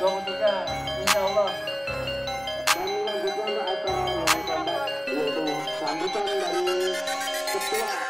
Dua insya Allah. Kami lanjutkan acara sambutan dari ketua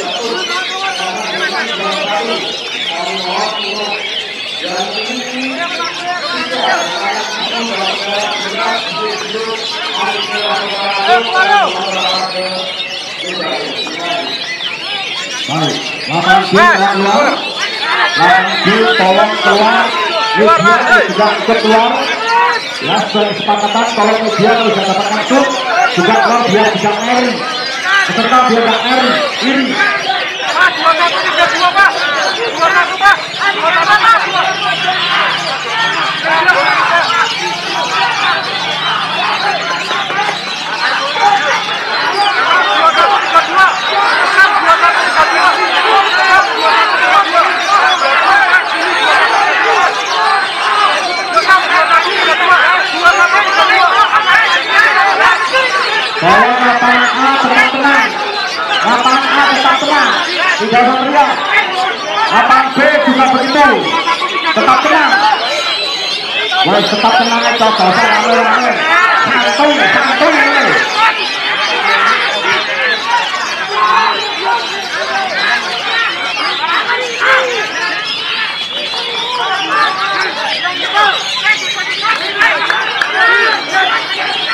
B keluar keluar. Lapangan B tolong keluar. Media juga ikut keluar. Ya, sesuai kesepakatan tolong kalau bisa dapat masuk juga keluar biar bisa ngeri. Peserta biar nggak ngeri, iri. Lapangan A tetap tenang. Lapangan A tetap tenang. Tidak usah teriak. Lapangan B tenang tetap tenang woi tetap tenang aja gak usah rame-rame santuy santuy Let's go.